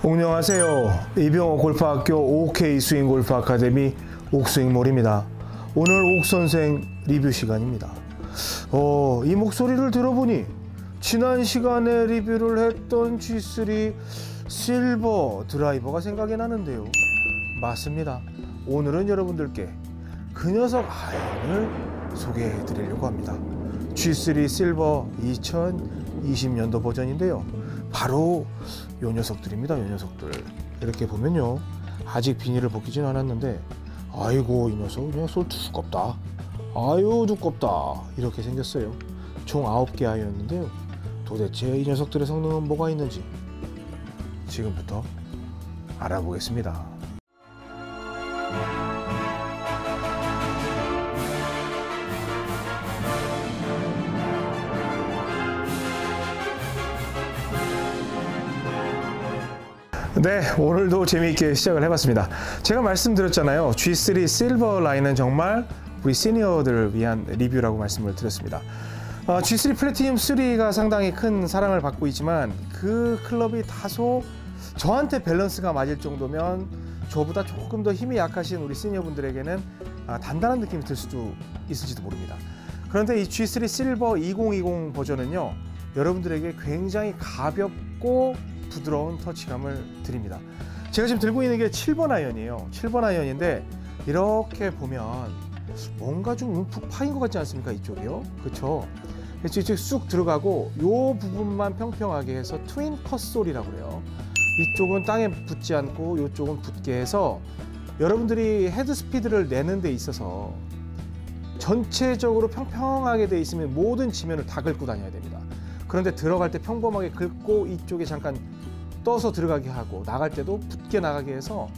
안녕하세요. 이병호 골프학교 OK 스윙 골프 아카데미 옥스윙몰입니다. 오늘 옥 선생 리뷰 시간입니다. 어, 이 목소리를 들어보니 지난 시간에 리뷰를 했던 G3 실버 드라이버가 생각이 나는데요. 맞습니다. 오늘은 여러분들께 그 녀석 아이언을 소개해 드리려고 합니다. G3 실버 2020년도 버전인데요. 바로 요 녀석들입니다. 요 녀석들. 이렇게 보면요. 아직 비닐을 벗기진 않았는데 아이고 이 녀석 그냥 솔 두껍다. 아유 두껍다. 이렇게 생겼어요. 총 9개 아이였는데요. 도대체 이 녀석들의 성능은 뭐가 있는지 지금부터 알아보겠습니다. 네, 오늘도 재미있게 시작을 해봤습니다. 제가 말씀드렸잖아요. G3 실버 라인은 정말 우리 시니어들을 위한 리뷰라고 말씀을 드렸습니다. 어, G3 플래티늄 3가 상당히 큰 사랑을 받고 있지만 그 클럽이 다소 저한테 밸런스가 맞을 정도면 저보다 조금 더 힘이 약하신 우리 시니어분들에게는 아, 단단한 느낌이 들 수도 있을지도 모릅니다. 그런데 이 G3 실버 2020 버전은요, 여러분들에게 굉장히 가볍고 부드러운 터치감을 드립니다. 제가 지금 들고 있는 게 7번 아이언이에요. 7번 아이언인데 이렇게 보면 뭔가 좀 움푹 파인 것 같지 않습니까? 이쪽이요. 그렇죠? 이쪽 쑥 들어가고 이 부분만 평평하게 해서 twin cut sole이라고 그래요. 이쪽은 땅에 붙지 않고 이쪽은 붙게 해서 여러분들이 헤드 스피드를 내는 데 있어서 전체적으로 평평하게 돼 있으면 모든 지면을 다 긁고 다녀야 됩니다. 그런데 들어갈 때 평범하게 긁고 이쪽에 잠깐 떠서 들어가게 하고 나갈 때도 붙게 나가게 해서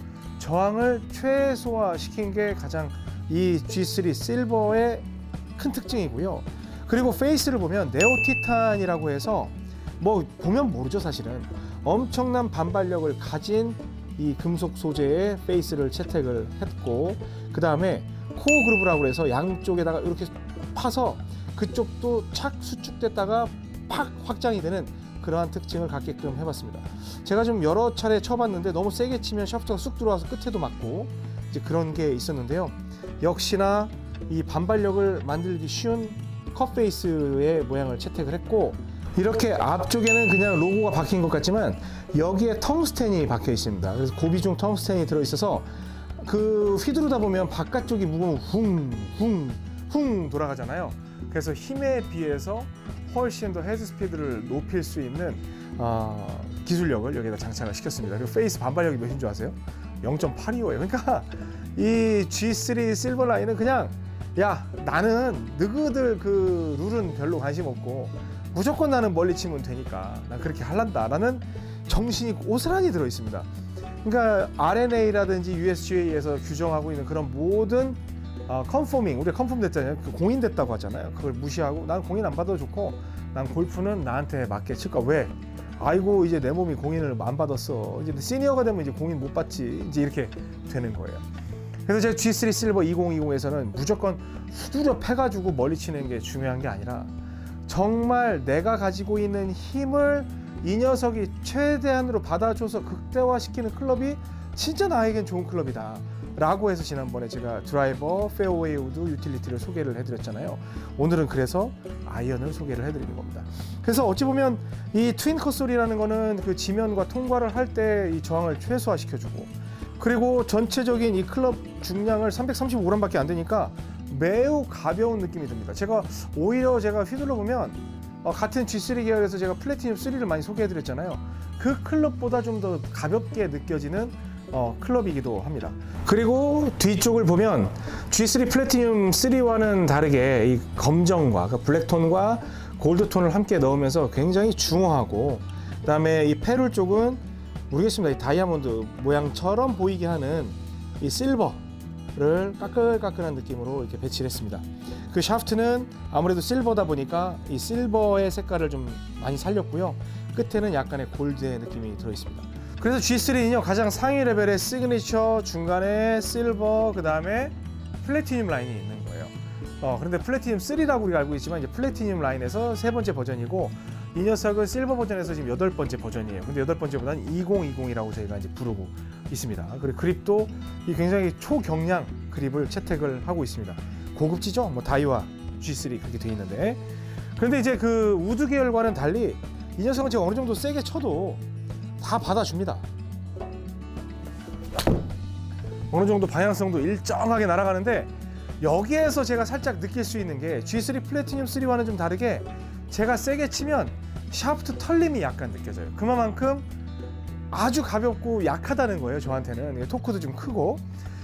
저항을 최소화시킨 게 가장 이 G3 실버의 큰 특징이고요. 그리고 페이스를 보면 네오 티탄이라고 해서 뭐 보면 모르죠 사실은 엄청난 반발력을 가진 이 금속 소재의 페이스를 채택을 했고 그 다음에 core groove라고 해서 양쪽에다가 이렇게 파서 그쪽도 착 수축됐다가 팍 확장이 되는 그러한 특징을 갖게끔 해봤습니다. 제가 좀 여러 차례 쳐봤는데 너무 세게 치면 샤프트가 쑥 들어와서 끝에도 맞고 이제 그런 게 있었는데요. 역시나 이 반발력을 만들기 쉬운 cup face의 모양을 채택을 했고 이렇게 앞쪽에는 그냥 로고가 박힌 것 같지만 여기에 텅스텐이 박혀 있습니다. 그래서 고비중 텅스텐이 들어 있어서 그 휘두르다 보면 바깥쪽이 무거우면 훅, 훅, 훅 돌아가잖아요. 그래서 힘에 비해서 훨씬 더 헤드 스피드를 높일 수 있는 어, 기술력을 여기다 장착을 시켰습니다. 그리고 페이스 반발력이 몇인 줄 아세요? 0.825예요. 그러니까 이 G3 실버 라인은 그냥 야 나는 너희들 그 룰은 별로 관심 없고 무조건 나는 멀리 치면 되니까 난 그렇게 할란다 라는 정신이 고스란히 들어 있습니다. 그러니까 RNA라든지 USGA에서 규정하고 있는 그런 모든 어, 컨포밍 우리가 컨폼 됐잖아요. 그 공인 됐다고 하잖아요. 그걸 무시하고 난 공인 안 받아도 좋고 난 골프는 나한테 맞게 칠까 왜? 아이고 이제 내 몸이 공인을 안 받았어. 이제 시니어가 되면 이제 공인 못 받지. 이제 이렇게 되는 거예요. 그래서 제가 G3 실버 2020에서는 무조건 후두려 패가지고 멀리 치는 게 중요한 게 아니라 정말 내가 가지고 있는 힘을 이 녀석이 최대한으로 받아줘서 극대화시키는 클럽이 진짜 나에겐 좋은 클럽이다. 라고 해서 지난번에 제가 드라이버, 페어웨이 우드, 유틸리티를 소개를 해드렸잖아요. 오늘은 그래서 아이언을 소개를 해드리는 겁니다. 그래서 어찌 보면 이 twin cut sole이라는 거는 그 지면과 통과를 할 때 이 저항을 최소화시켜주고 그리고 전체적인 이 클럽 중량을 335g밖에 안 되니까 매우 가벼운 느낌이 듭니다. 제가 오히려 제가 휘둘러 보면 어, 같은 G3 계열에서 제가 플래티늄 3를 많이 소개해드렸잖아요. 그 클럽보다 좀 더 가볍게 느껴지는 어, 클럽이기도 합니다. 그리고 뒤쪽을 보면 G3 플래티늄 3와는 다르게 이 검정과 그 블랙톤과 골드톤을 함께 넣으면서 굉장히 중후하고 그다음에 이 페룰 쪽은 모르겠습니다. 이 다이아몬드 모양처럼 보이게 하는 이 실버를 까끌까끌한 느낌으로 이렇게 배치를 했습니다. 그 샤프트는 아무래도 실버다 보니까 이 실버의 색깔을 좀 많이 살렸고요. 끝에는 약간의 골드의 느낌이 들어 있습니다. 그래서 G3는요 가장 상위 레벨의 시그니처 중간에 실버 그 다음에 플래티늄 라인이 있는 거예요 어, 그런데 플래티늄 3라고 우리가 알고 있지만 이제 플래티늄 라인에서 세 번째 버전이고 이 녀석은 실버 버전에서 지금 여덟 번째 버전이에요. 근데 여덟 번째보다는 2020이라고 저희가 이제 부르고 있습니다. 그리고 그립도 이 굉장히 초경량 그립을 채택을 하고 있습니다. 고급지죠? 뭐 다이와 G3 그렇게 돼 있는데. 그런데 이제 그 우드 계열과는 달리 이 녀석은 제가 어느 정도 세게 쳐도 다 받아줍니다. 어느 정도 방향성도 일정하게 날아가는데 여기에서 제가 살짝 느낄 수 있는 게 G3 platinum 3와는 좀 다르게 제가 세게 치면 샤프트 털림이 약간 느껴져요. 그만큼 아주 가볍고 약하다는 거예요. 저한테는 토크도 좀 크고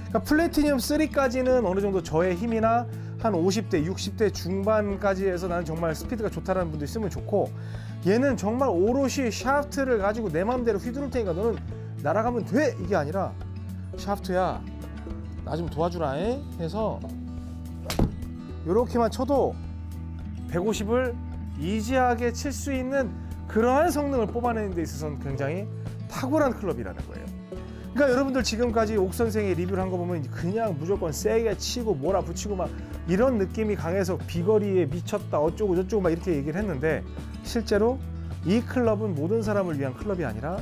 그러니까 플래티늄 3까지는 어느 정도 저의 힘이나 한 50대, 60대 중반까지 해서 나는 정말 스피드가 좋다는 분도 있으면 좋고 얘는 정말 오롯이 샤프트를 가지고 내 마음대로 휘두를 테니까 너는 날아가면 돼 이게 아니라 샤프트야 나 좀 도와주라 에? 해서 이렇게만 쳐도 150을 이지하게 칠 수 있는 그러한 성능을 뽑아내는 데 있어서는 굉장히 탁월한 클럽이라는 거예요. 그러니까 여러분들 지금까지 옥 선생의 리뷰를 한 거 보면 그냥 무조건 세게 치고 몰아붙이고 막 이런 느낌이 강해서 비거리에 미쳤다 어쩌고 저쩌고 막 이렇게 얘기를 했는데 실제로 이 클럽은 모든 사람을 위한 클럽이 아니라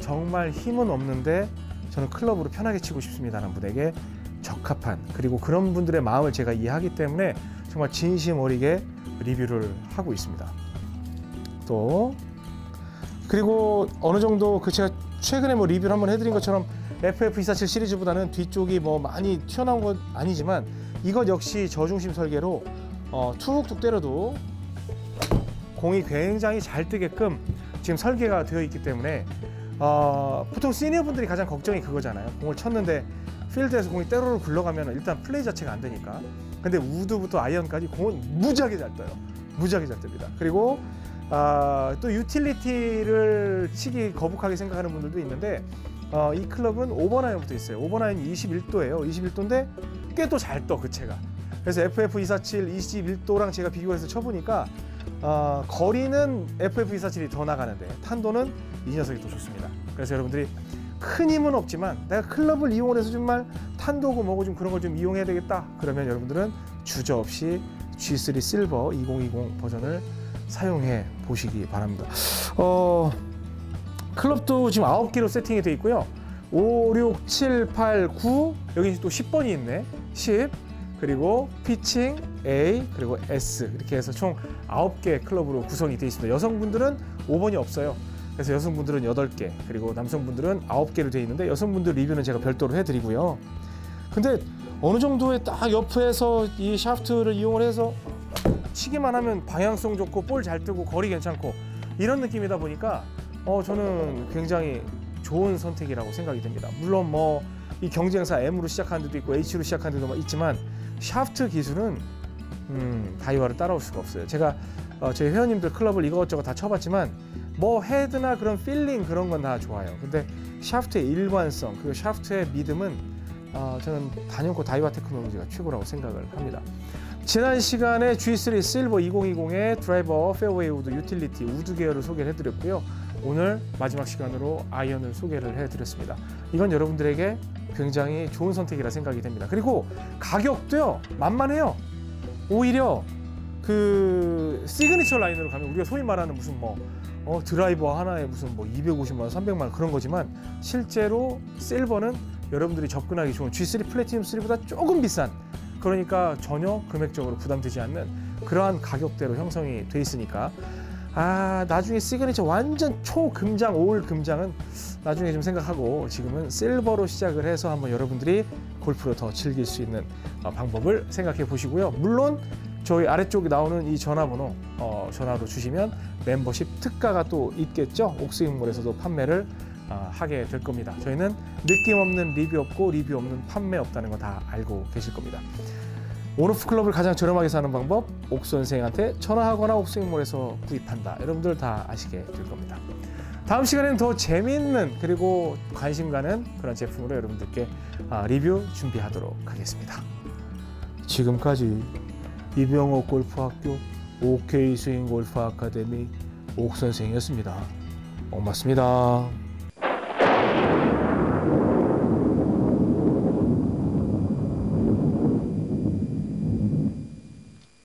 정말 힘은 없는데 저는 클럽으로 편하게 치고 싶습니다라는 분에게 적합한 그리고 그런 분들의 마음을 제가 이해하기 때문에 정말 진심 어리게 리뷰를 하고 있습니다. 또 그리고 어느 정도 그 제가 최근에 뭐 리뷰를 한번 해드린 것처럼 FF247 시리즈보다는 뒤쪽이 뭐 많이 튀어나온 건 아니지만 이것 역시 저중심 설계로 어, 툭툭 때려도 공이 굉장히 잘 뜨게끔 지금 설계가 되어 있기 때문에 어, 보통 시니어 분들이 가장 걱정이 그거잖아요. 공을 쳤는데 필드에서 공이 때로로 굴러가면 일단 플레이 자체가 안 되니까. 근데 우드부터 아이언까지 공은 무지하게 잘 떠요. 무지하게 잘 뜹니다. 그리고 아, 또 유틸리티를 치기 거북하게 생각하는 분들도 있는데 어, 이 클럽은 over nine부터 있어요. over nine이 21도예요. 21도인데 꽤 또 잘 떠 그 채가. 그래서 FF247 21도랑 제가 비교해서 쳐보니까 어, 거리는 FF247이 더 나가는데 탄도는 이 녀석이 더 좋습니다. 그래서 여러분들이 큰 힘은 없지만 내가 클럽을 이용해서 정말 탄도고 뭐고 좀 그런 걸 좀 이용해야 되겠다. 그러면 여러분들은 주저없이 G3 실버 2020 버전을 사용해 보시기 바랍니다. 어, 클럽도 지금 9개로 세팅이 되어 있고요. 5, 6, 7, 8, 9 여기 또 10번이 있네. 10 그리고 피칭 A 그리고 S 이렇게 해서 총 9개 클럽으로 구성이 되어 있습니다. 여성분들은 5번이 없어요. 그래서 여성분들은 8개 그리고 남성분들은 9개로 되어 있는데 여성분들 리뷰는 제가 별도로 해드리고요. 근데 어느 정도의 딱 옆에서 이 샤프트를 이용을 해서 치기만 하면 방향성 좋고 볼 잘 뜨고 거리 괜찮고 이런 느낌이다 보니까 어 저는 굉장히 좋은 선택이라고 생각이 됩니다. 물론 뭐 이 경쟁사 M으로 시작하는 데도 있고 H로 시작하는 데도 있지만 샤프트 기술은 음, 다이와를 따라올 수가 없어요. 제가 어, 저희 회원님들 클럽을 이것저것 다 쳐봤지만 뭐 헤드나 그런 feeling 그런 건 다 좋아요. 근데 샤프트의 일관성 그리고 샤프트의 믿음은 어, 저는 단연코 다이와 테크놀로지가 최고라고 생각을 합니다. 지난 시간에 G3 실버 2020의 드라이버 페어웨이 우드 유틸리티 우드 계열을 소개를 해드렸고요. 오늘 마지막 시간으로 아이언을 소개를 해드렸습니다. 이건 여러분들에게 굉장히 좋은 선택이라 생각이 됩니다. 그리고 가격도요 만만해요. 오히려 그 시그니처 라인으로 가면 우리가 소위 말하는 무슨 뭐 어, 드라이버 하나에 무슨 뭐 250만 원, 300만 원 그런 거지만 실제로 실버는 여러분들이 접근하기 좋은 G3 플래티넘 3보다 조금 비싼 그러니까 전혀 금액적으로 부담되지 않는 그러한 가격대로 형성이 돼 있으니까 아 나중에 시그니처 완전 초금장 올 금장은 나중에 좀 생각하고 지금은 실버로 시작을 해서 한번 여러분들이 골프를 더 즐길 수 있는 어, 방법을 생각해 보시고요 물론 저희 아래쪽에 나오는 이 전화번호 어, 전화로 주시면 멤버십 특가가 또 있겠죠 옥스윙몰에서도 판매를 어, 하게 될 겁니다. 저희는 느낌 없는 리뷰 없고 리뷰 없는 판매 없다는 거 다 알고 계실 겁니다. 온오프 클럽을 가장 저렴하게 사는 방법 옥 선생한테 전화하거나 옥스윙몰에서 구입한다. 여러분들 다 아시게 될 겁니다. 다음 시간에는 더 재미있는 그리고 관심 가는 그런 제품으로 여러분들께 아, 리뷰 준비하도록 하겠습니다. 지금까지 이병호 골프학교 OK 스윙 골프 아카데미 옥 선생이었습니다. 고맙습니다.